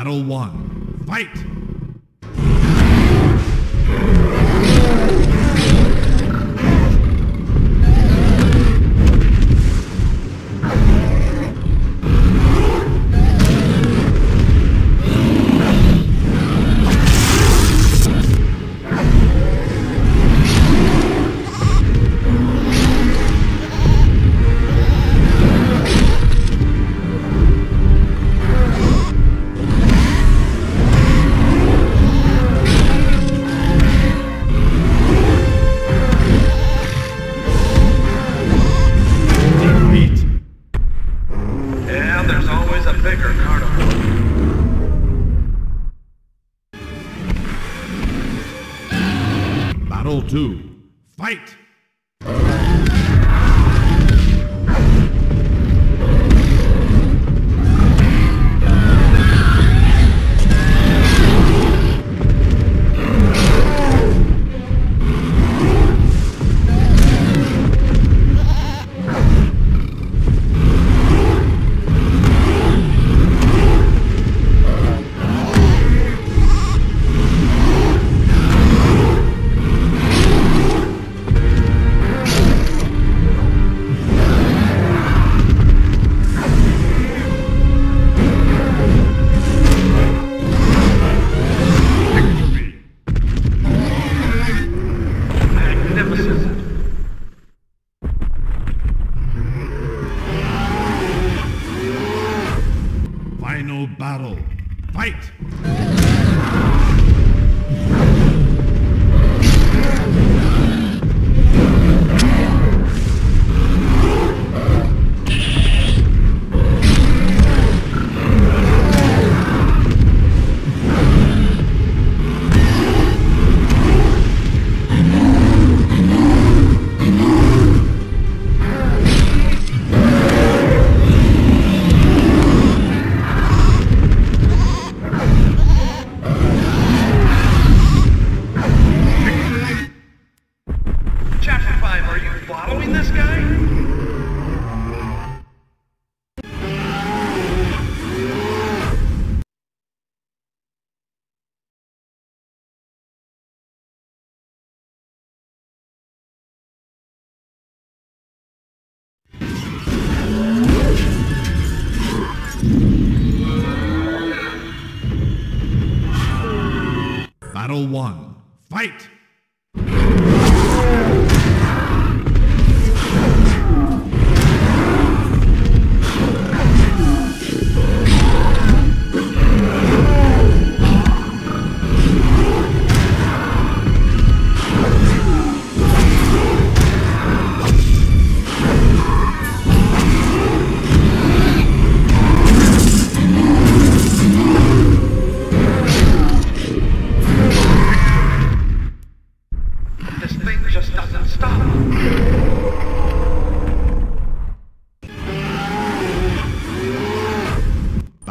Battle 1. Fight! battle. Fight! Battle 1. Fight!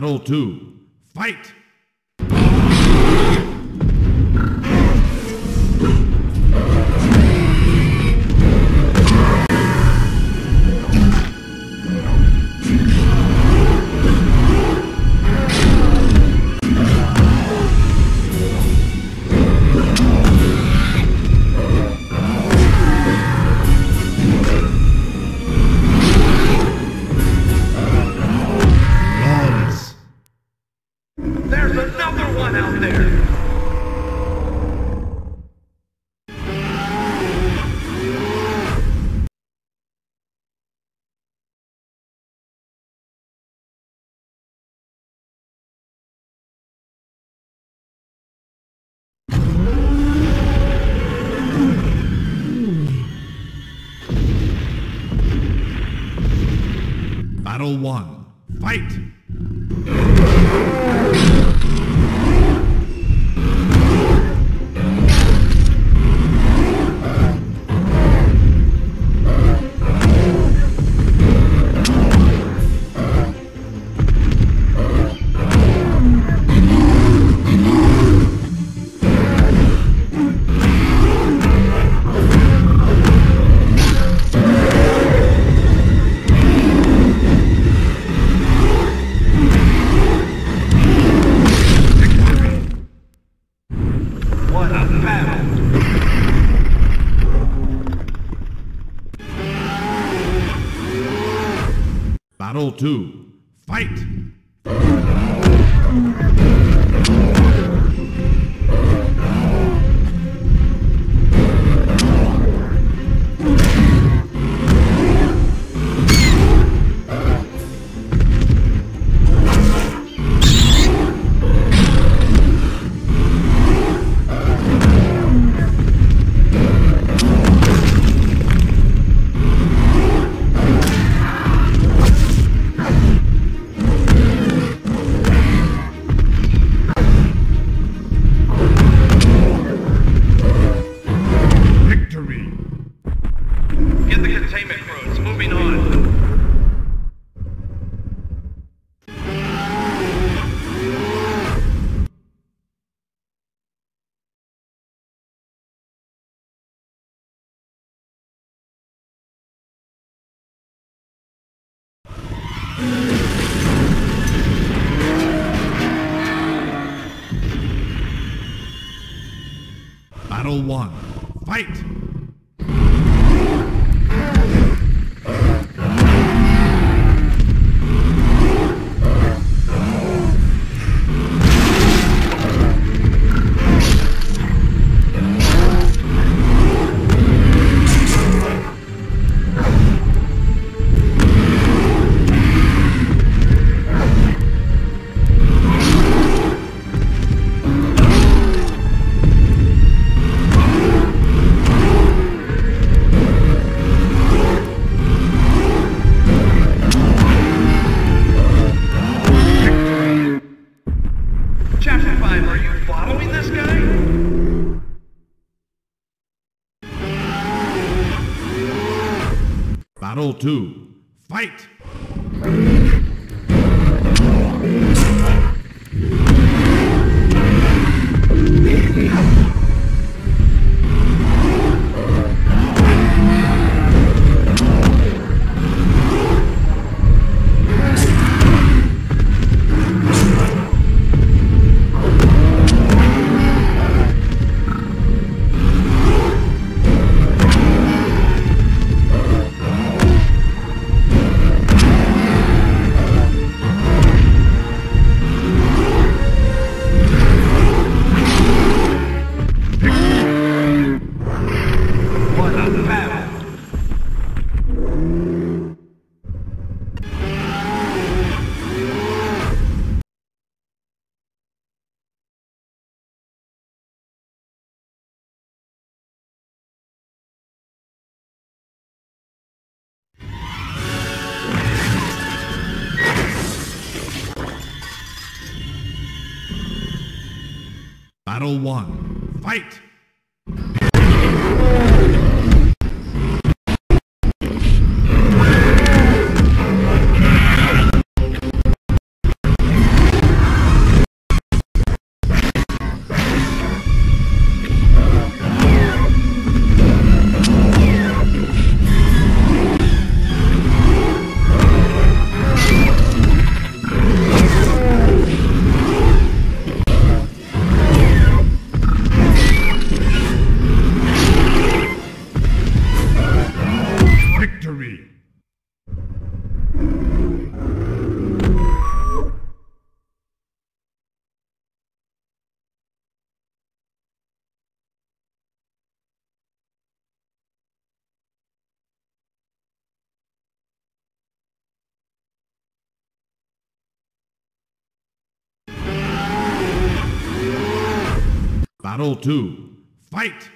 Battle 2. Fight! Battle 1. Fight! Battle 2. Fight! Battle 1. Fight! 2. Fight! Battle 1. Fight! Battle 2. Fight!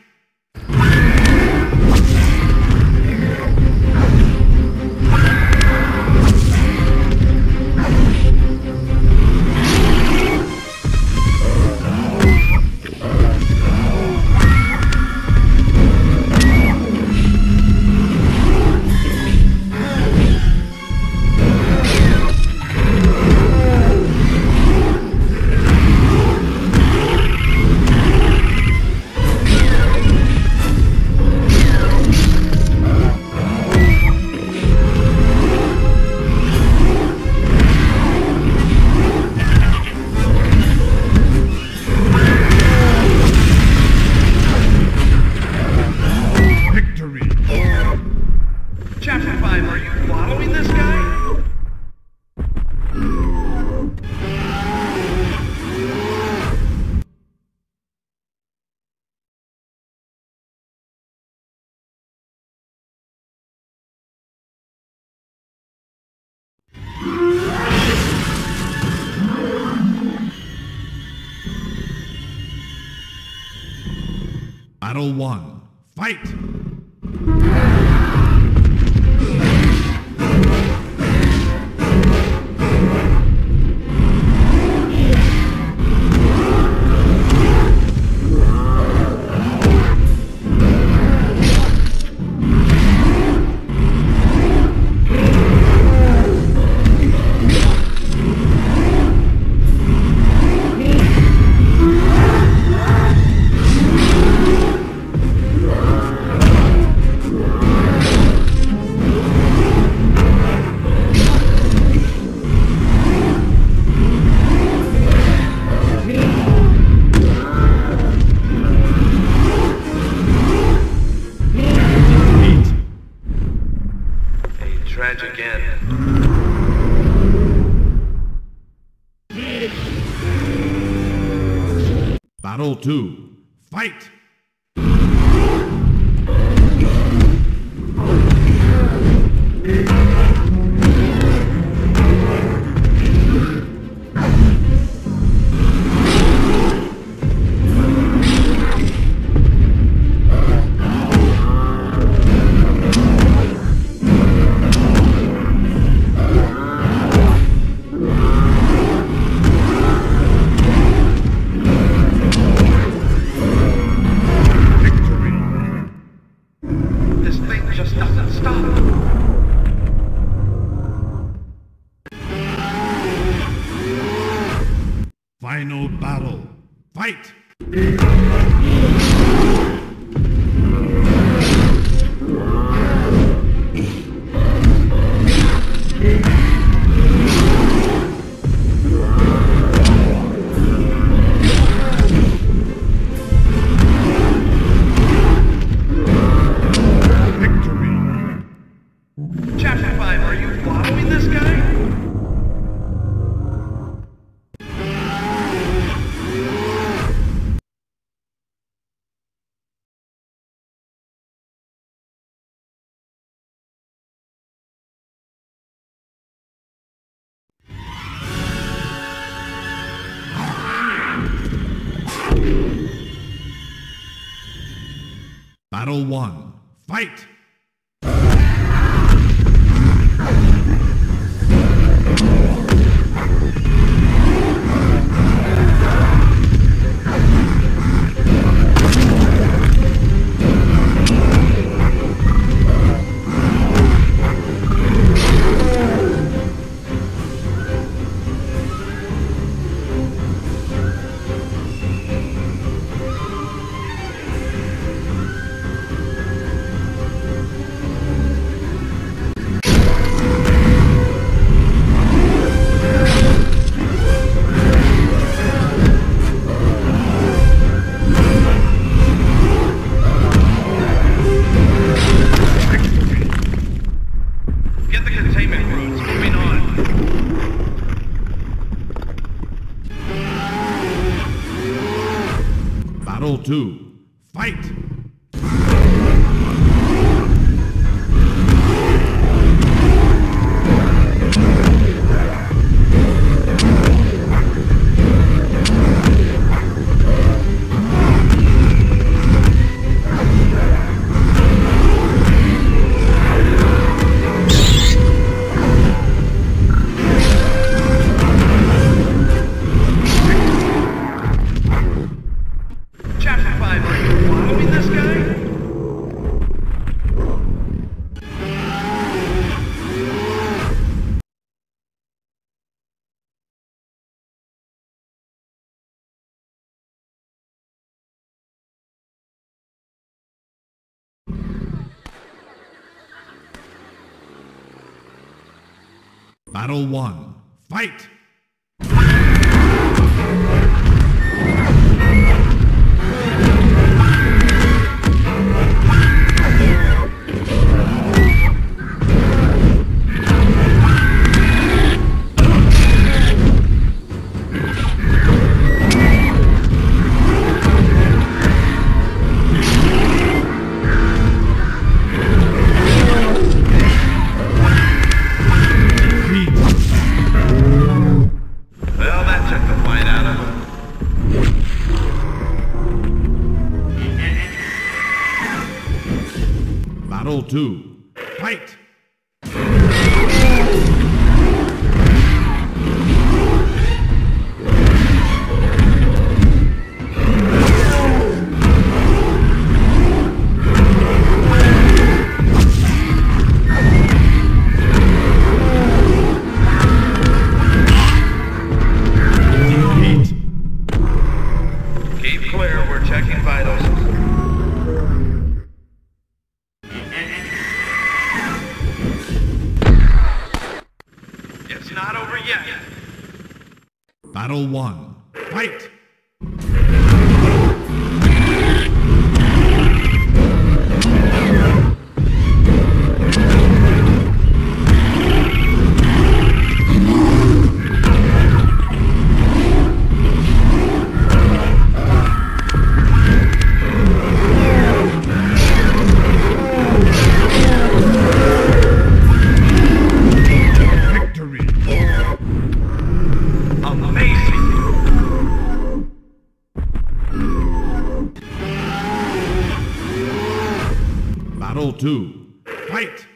Battle 1. Fight! 2. Fight! Stop. Final battle. Fight! Battle 1. Fight! 2. Fight! Battle 1. Fight! Fight! Battle 1. Fight! Battle 2. Fight!